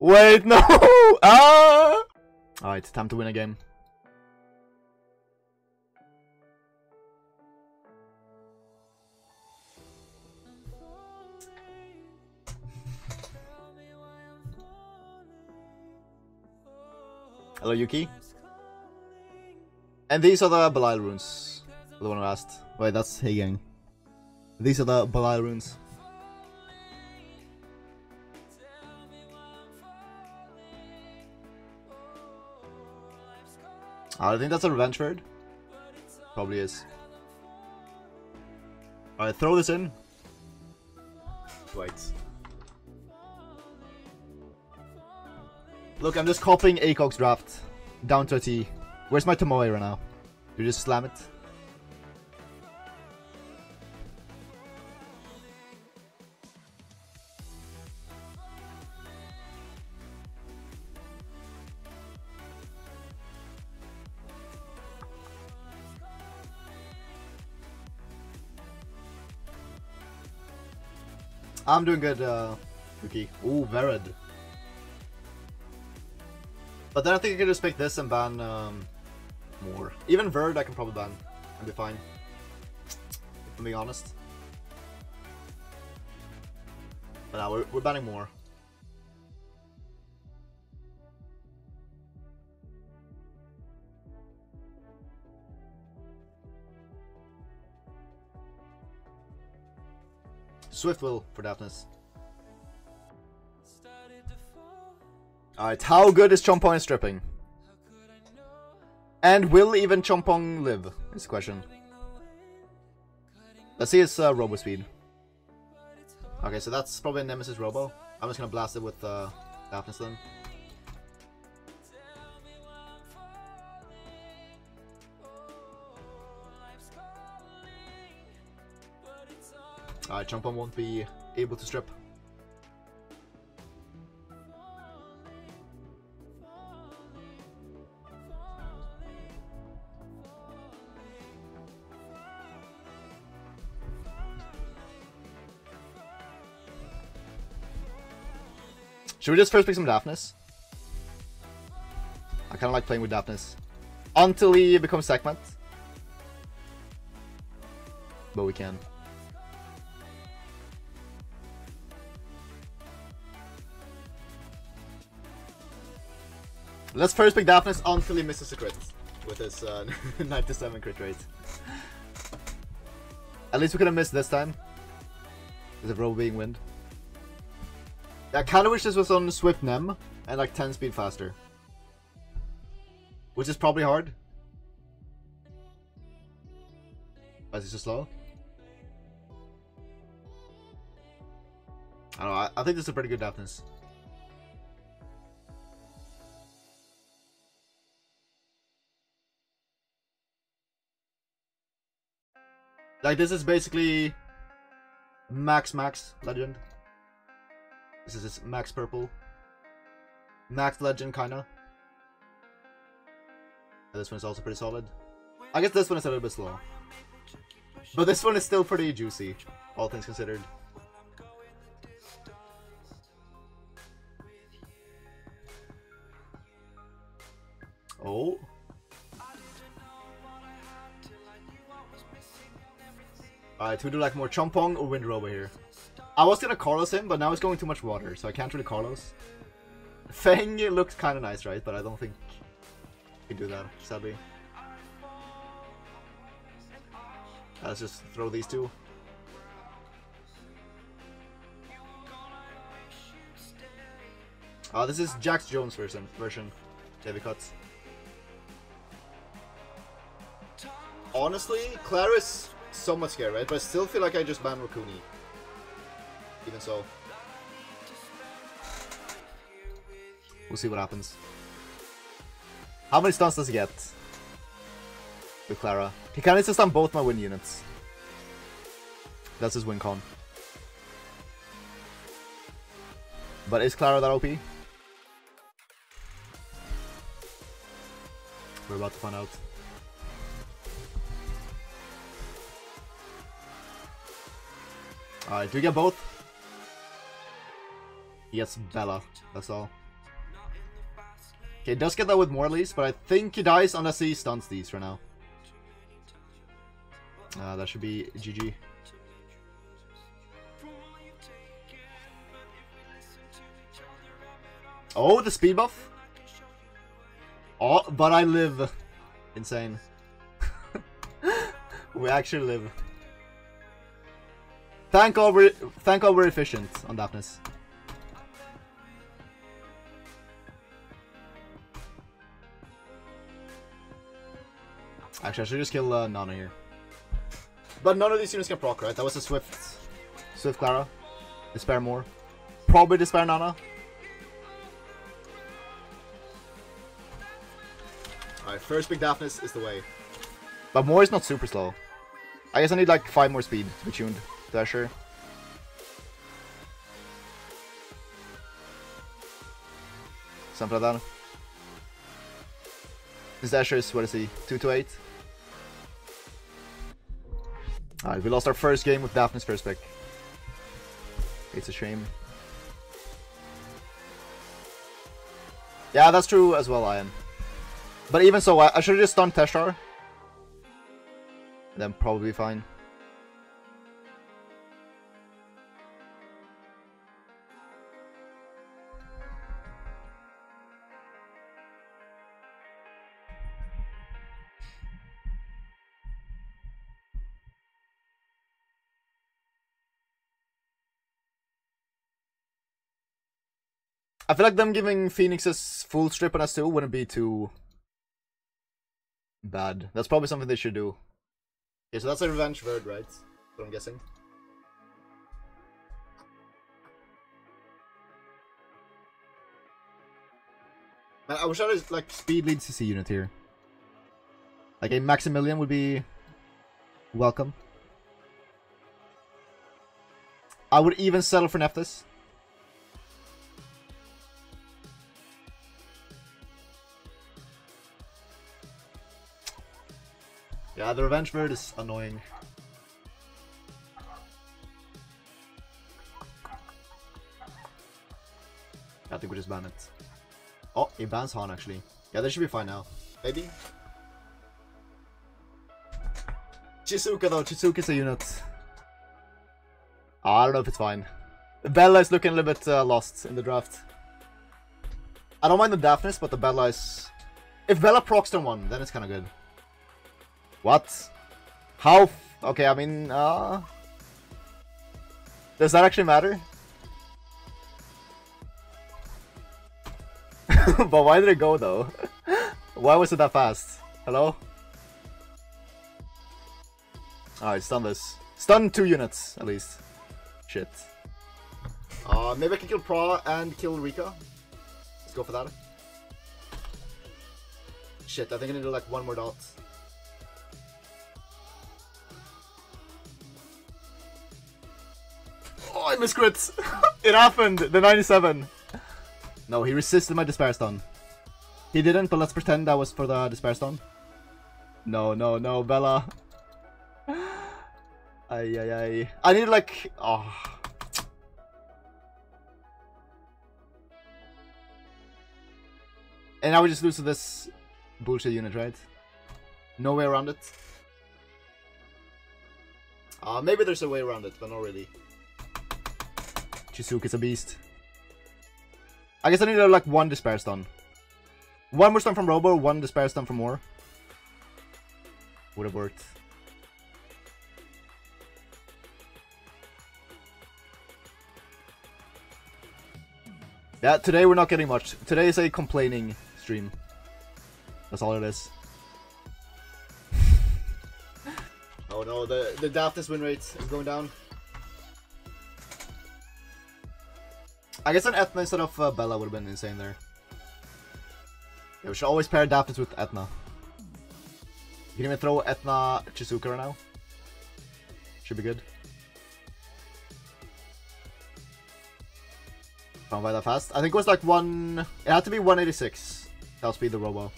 Wait, no! Ah! Alright, time to win a game. Hello, Yuki. And these are the Belial runes. The one who asked. Wait, that's Hagang. These are the Belial runes. I think that's a revenge bird. Probably is. Alright, throw this in. Wait. Look, I'm just copying ACOG's draft. Down to a T. Where's my Tomoe right now? You just slam it? I'm doing good, uh, Yuki. Ooh, Vered. But then I think I can just pick this and ban um, more. Even Verd I can probably ban and be fine. If I'm being honest. But now we're, we're banning more. Swift will for Daphnis. Alright, how good is Chompong stripping? And will even Chompong live? Is the question. Let's see his uh, Robo speed. Okay, so that's probably Nemesis Robo. I'm just gonna blast it with uh, Daphnis then. Uh, Alright, Chompong won't be able to strip. Should we just first pick some Daphnis? I kind of like playing with Daphnis. Until he becomes segment. But we can. Let's first pick Daphnis until he misses a crit. With his uh, 97 crit rate. At least we could have missed this time. With the roll being wind. I kinda wish this was on Swift Nem and like 10 speed faster. Which is probably hard. But it's just slow. I don't know, I, I think this is a pretty good Daphnis. Like this is basically Max Max Legend. This is Max Purple. Max Legend, kinda. And this one's also pretty solid. I guess this one is a little bit slow. But this one is still pretty juicy, all things considered. Oh. Uh, Alright, who do like more Chompong or Wind Robo here? I was gonna Carlos him, but now he's going too much water, so I can't really Carlos. Feng looks kinda nice, right? But I don't think he can do that, sadly. Let's just throw these two. Oh, this is Jax Jones version. Version. Heavy cuts. Honestly, Claris so much scary, right? But I still feel like I just banned Rakuni. Even so. We'll see what happens. How many stuns does he get? With Clara. He needs to stun both my win units. That's his win con. But is Clara that OP? We're about to find out. Alright, do we get both? Yes, Bella, that's all. Okay, does get that with more at but I think he dies unless he stuns these for now. Uh, that should be GG. Oh, the speed buff? Oh, but I live. Insane. we actually live. Thank God we're, thank God we're efficient on Daphnis. Actually, I should just kill uh, Nana here. But none of these units can proc, right? That was a Swift, Swift Clara. Despair more. Probably Despair Nana. Alright, first big Daphnis is the way. But more is not super slow. I guess I need like 5 more speed to be tuned to Escher. Something like that. Escher is, what is he, 2 to 8? Alright, we lost our first game with Daphnis first pick. It's a shame. Yeah, that's true as well, Ian. But even so, I, I should have just done Teshar. Then probably fine. Feel like them giving Phoenix's full strip on S2 wouldn't be too bad. That's probably something they should do. Okay, so that's a revenge word, right? what I'm guessing. Man, I wish I was like speed lead CC unit here. Like a Maximilian would be welcome. I would even settle for Nephthys. Yeah, the revenge bird is annoying. I think we just ban it. Oh, he bans Han actually. Yeah, they should be fine now. Maybe? Chizuka though, Chizuka's a unit. I don't know if it's fine. Bella is looking a little bit uh, lost in the draft. I don't mind the Daphnis, but the Bella is... If Bella procs on one, then it's kind of good. What? How? okay, I mean, uh... Does that actually matter? but why did it go though? why was it that fast? Hello? Alright, stun this. Stun two units, at least. Shit. Uh, maybe I can kill Pra and kill Rika. Let's go for that. Shit, I think I need to like one more dot. Oh, I it happened! The 97! No, he resisted my Despair Stun. He didn't, but let's pretend that was for the Despair Stun. No, no, no, Bella. Ay, ay, ay. I need like... Oh. And now we just lose to this bullshit unit, right? No way around it. Uh, maybe there's a way around it, but not really. Chizuka's a beast. I guess I need like one Despair Stun. One more stun from Robo, one Despair Stun from More. Would have worked. Yeah, today we're not getting much. Today is a complaining stream. That's all it is. oh no, the, the Daphnis win rate is going down. I guess an Ethna instead of uh, Bella would have been insane there. Yeah, we should always pair Daphnis with Ethna. You can even throw Ethna Chizuka right now. Should be good. Can't buy that fast. I think it was like one... It had to be 186. That'll speed the Robo.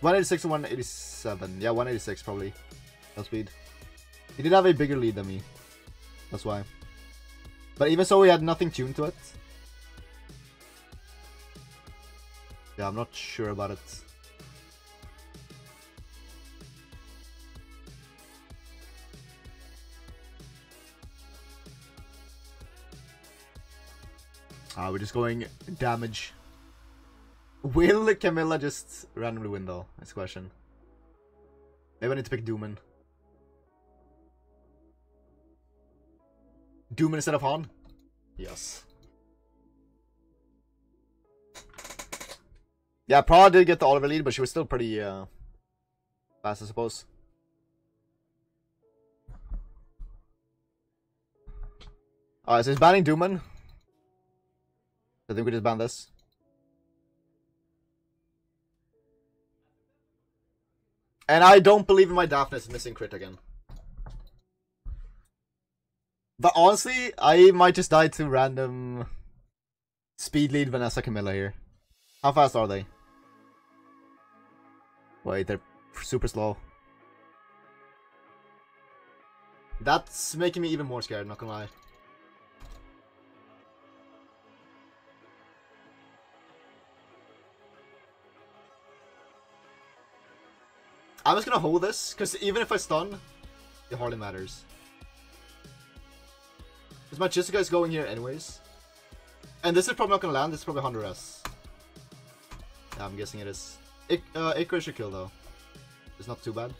186 to 187. Yeah, 186 probably. That'll speed. He did have a bigger lead than me. That's why. But even so, we had nothing tuned to it. Yeah, I'm not sure about it. Ah, we're just going damage. Will Camilla just randomly win though? That's the question. Maybe I need to pick Dooman. Dooman instead of Han? Yes. Yeah, Prada did get the Oliver lead, but she was still pretty uh, fast, I suppose. Alright, so he's banning Dooman. I think we just ban this. And I don't believe in my Daphnis missing crit again. But honestly, I might just die to random speed lead Vanessa Camilla here. How fast are they? Wait, they're super slow. That's making me even more scared, not gonna lie. I'm just gonna hold this, because even if I stun, it hardly matters. Because my Jessica is going here anyways. And this is probably not gonna land, this is probably 100s. Yeah, I'm guessing it is. Ik uh, should kill though. It's not too bad.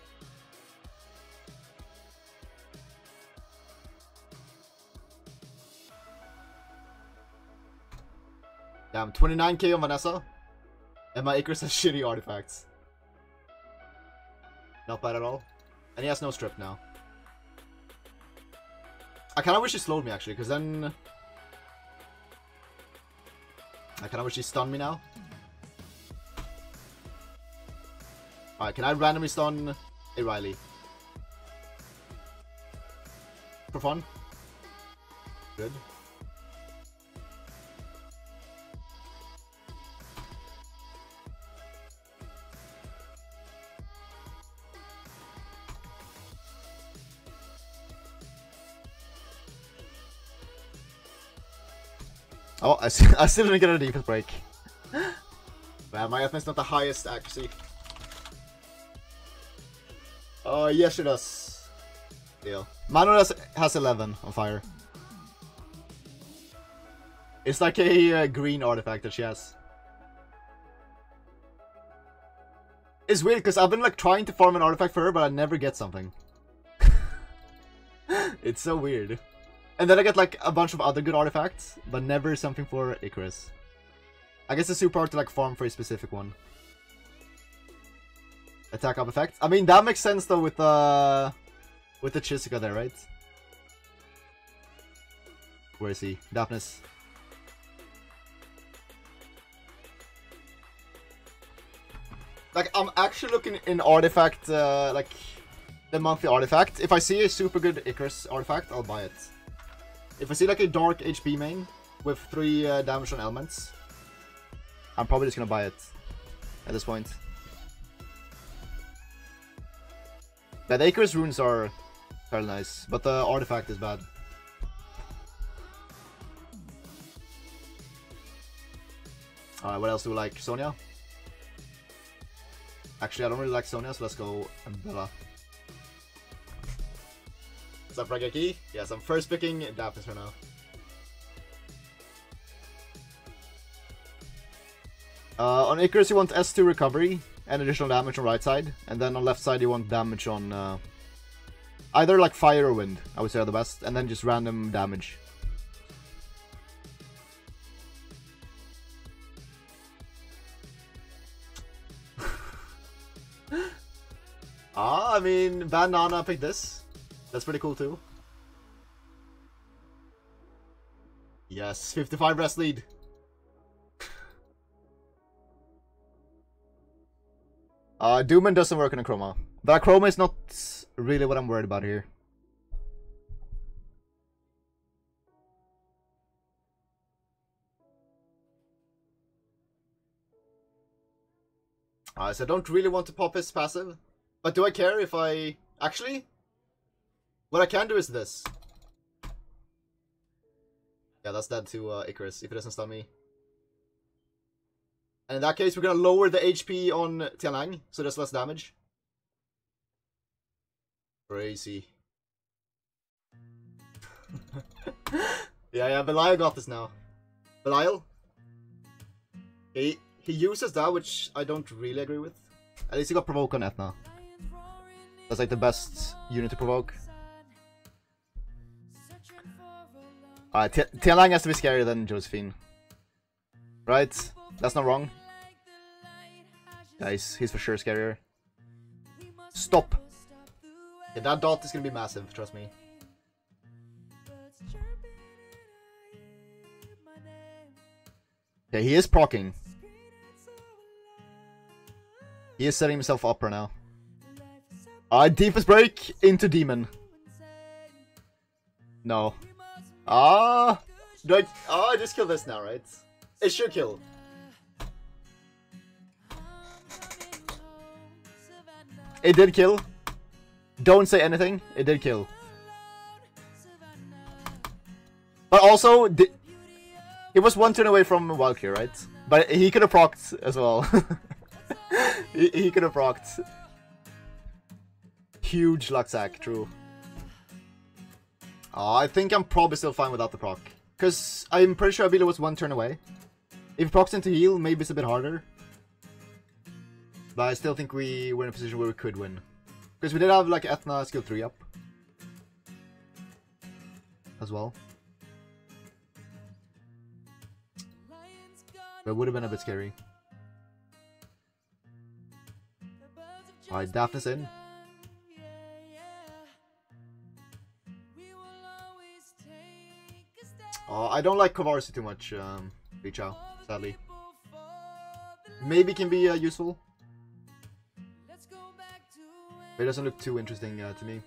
Damn, 29k on Vanessa. And my Icarus has shitty artifacts. Not bad at all. And he has no strip now. I kinda wish he slowed me actually, because then... I kinda wish he stunned me now. Alright, can I randomly stun a Riley? For fun? Good. Oh, I, I still didn't get a defense break. Man, my is not the highest accuracy. Oh, yes it does. Deal. Manu has, has 11 on fire. It's like a uh, green artifact that she has. It's weird because I've been like trying to farm an artifact for her, but I never get something. it's so weird. And then I get like a bunch of other good artifacts, but never something for Icarus. I guess it's super hard to like farm for a specific one. Attack up effect. I mean that makes sense though with the uh, with the Chisika there, right? Where is he? Daphnis. Like I'm actually looking in artifact uh, like the monthly artifact. If I see a super good Icarus artifact, I'll buy it. If I see like a dark HP main with 3 uh, damage on elements, I'm probably just gonna buy it at this point. Yeah, the Icarus runes are fairly nice, but the artifact is bad. Alright, what else do we like? Sonya? Actually, I don't really like Sonya, so let's go Bella. What's up, Rageki? Yes, I'm first picking Daphnis right now. Uh, on Icarus, you want S2 recovery and additional damage on right side, and then on left side, you want damage on uh, either like fire or wind. I would say are the best, and then just random damage. ah, I mean, Banana picked this. That's pretty cool too. Yes, 55 rest lead. uh, Dooman doesn't work in a Chroma. But Chroma is not really what I'm worried about here. Uh, so I don't really want to pop his passive. But do I care if I... Actually, what I can do is this. Yeah, that's dead to uh, Icarus if it doesn't stun me. And in that case, we're gonna lower the HP on Tianlang, so there's less damage. Crazy. yeah, yeah, Belial got this now. Belial? He, he uses that, which I don't really agree with. At least he got Provoke on Ethna. That's like the best unit to provoke. Alright, Tianlang has to be scarier than Josephine. Right? That's not wrong. Guys, he's for sure scarier. Stop! Yeah, that dot is gonna be massive, trust me. Yeah, he is procking. He is setting himself up right now. Uh, defense break into demon. No. Ah, do I? Oh, I just kill this now, right? It should kill. It did kill. Don't say anything. It did kill. But also, it was one turn away from Valkyrie, right? But he could have procced as well. he, he could have procced. Huge luck sack, true. I think I'm probably still fine without the proc. Because I'm pretty sure Avila was one turn away. If procs into heal, maybe it's a bit harder. But I still think we were in a position where we could win. Because we did have like Ethna skill 3 up. As well. That would have been a bit scary. Alright, Daphnis in. Oh, I don't like Kovarsi too much, um, Bichao, sadly. Maybe can be uh, useful. But it doesn't look too interesting uh, to me.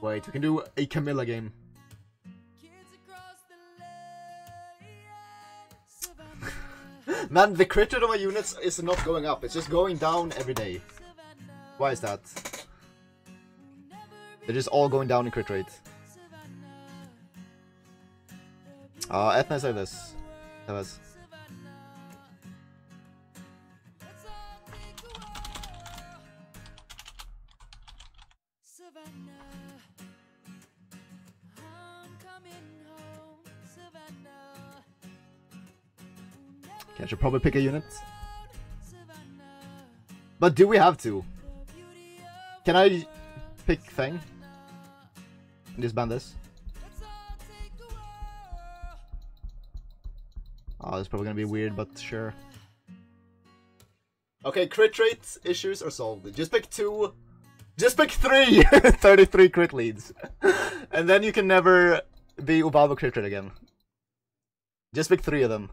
Wait, we can do a Camilla game. Man, the crit rate of my units is not going up, it's just going down every day. Why is that? They're just all going down in crit rate. Uh, Ethna is like this. That was. Okay, I should probably pick a unit. But do we have to? Can I pick Feng? And just ban this? Ah, oh, it's probably gonna be weird, but sure. Okay, crit rate issues are solved. Just pick two. Just pick three! 33 crit leads. and then you can never be Obabo crit rate again. Just pick three of them.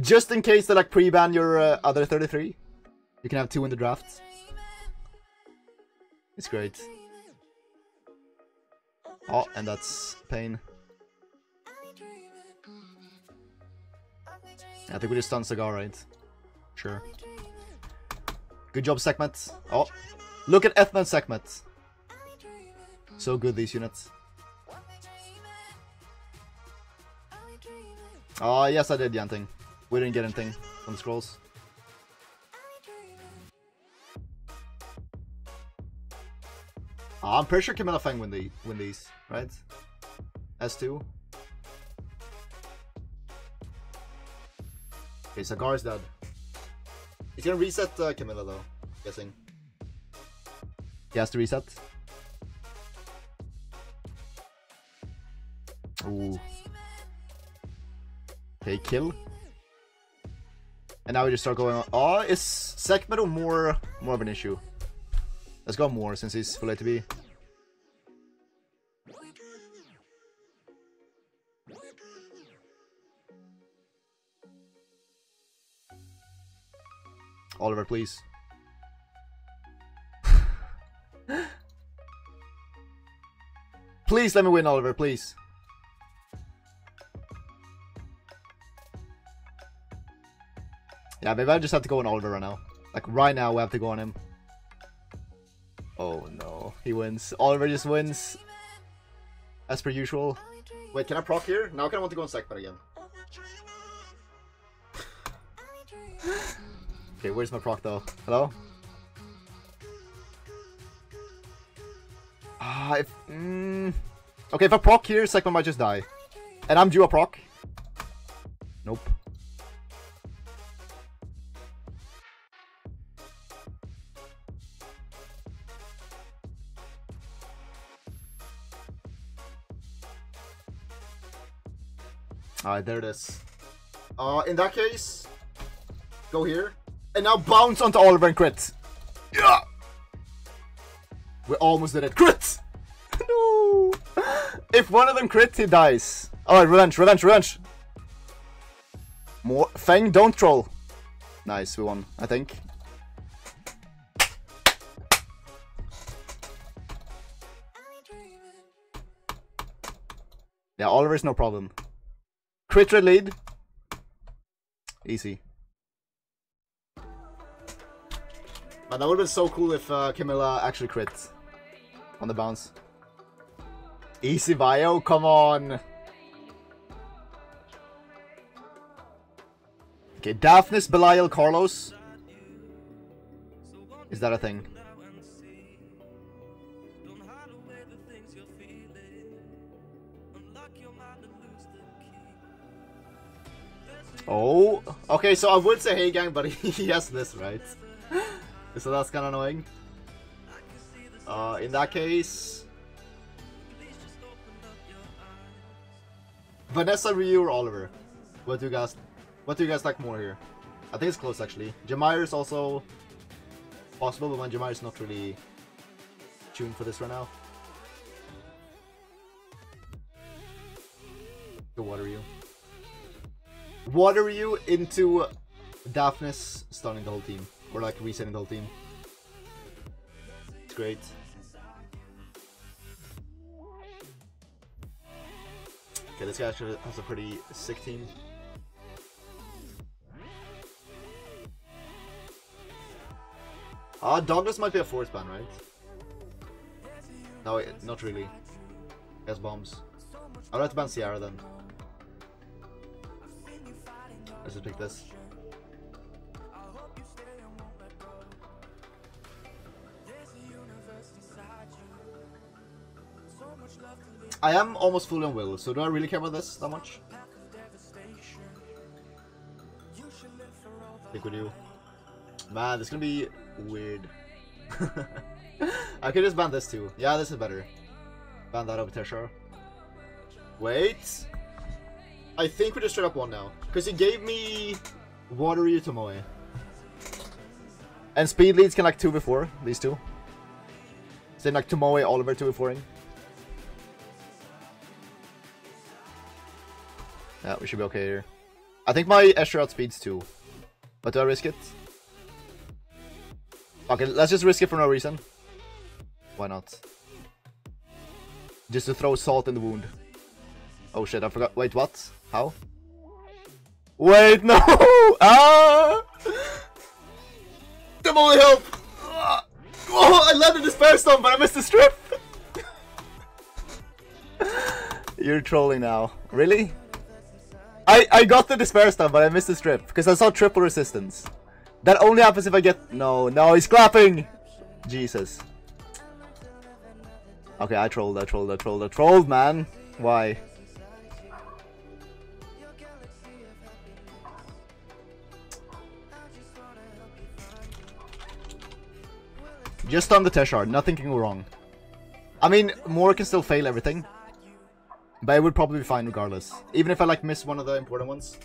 Just in case they like pre-ban your uh, other 33. You can have two in the draft. It's great. Oh, and that's pain. I think we just stun Cigar, right? Sure. Good job, Sekhmet. Oh, look at Ethna and Sekhmet. So good, these units. Oh, yes, I did, Yanting. We didn't get anything from the scrolls. Oh, I'm pretty sure Camilla Feng win, the, win these, right? S2. Okay, Sagar is dead. He's gonna reset uh, Camilla though, I'm guessing. He has to reset. Ooh. Okay, kill. And now we just start going on. Oh, is Sekmedo more more of an issue? Let's go more since he's full ATB. Oliver, please. please let me win, Oliver, please. Yeah, maybe I just have to go on Oliver right now. Like right now, we have to go on him. Oh no, he wins. Oliver just wins. As per usual. Wait, can I proc here? Now can I want to go on Sekbar again. okay, where's my proc though? Hello? Ah, if... Mm, okay, if I proc here, Sekbar might just die. And I'm due a proc. Nope. Alright, there it is. Uh, in that case, go here. And now bounce onto Oliver and crit. Yeah! We almost did it. Crit! no! If one of them crits, he dies. Alright, revenge, revenge, revenge. More. Fang, don't troll. Nice, we won, I think. Yeah, Oliver's no problem. Crit lead. Easy. Man, that would have been so cool if uh, Camilla actually crit on the bounce. Easy bio, come on. Okay, Daphnis, Belial, Carlos. Is that a thing? Oh, okay, so I would say hey gang, but he has this, right? so that's kind of annoying. Uh, in that case... Vanessa, Ryu, or Oliver? What do you guys, what do you guys like more here? I think it's close actually. Jamire is also possible, but when Jamire is not really tuned for this right now. Go water you water you into Daphnis stunning the whole team. Or like resetting the whole team. It's great. Okay, this guy actually has a pretty sick team. Ah, uh, might be a force ban, right? No, not really. He has bombs. I'd have to ban Sierra then. Let's just pick this. I am almost fully on will, so do I really care about this that much? I think we do. Man, this is gonna be weird. I could just ban this too. Yeah, this is better. Ban that over Teshar. Wait. I think we just straight up one now. Because he gave me Watery Tomoe. And speed leads can like 2 before, these two. Then like Tomoe, Oliver 2 before in. Yeah, we should be okay here. I think my Escher outspeeds 2. But do I risk it? Okay, let's just risk it for no reason. Why not? Just to throw salt in the wound. Oh shit, I forgot. Wait, what? How? Wait, no! Ah! On, help! Oh, I landed the spare stone, but I missed the strip! You're trolling now. Really? I, I got the despair stun, but I missed the strip, because I saw triple resistance. That only happens if I get... No, no, he's clapping! Jesus. Okay, I trolled, I trolled, I trolled, I trolled, man. Why? Just on the Teshar, nothing can go wrong. I mean, more can still fail everything. But it would probably be fine regardless. Even if I like miss one of the important ones.